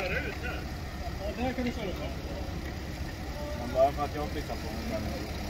köra ut här. Ja, det kan du köra ut. Men bara för att jag flyttar på mig.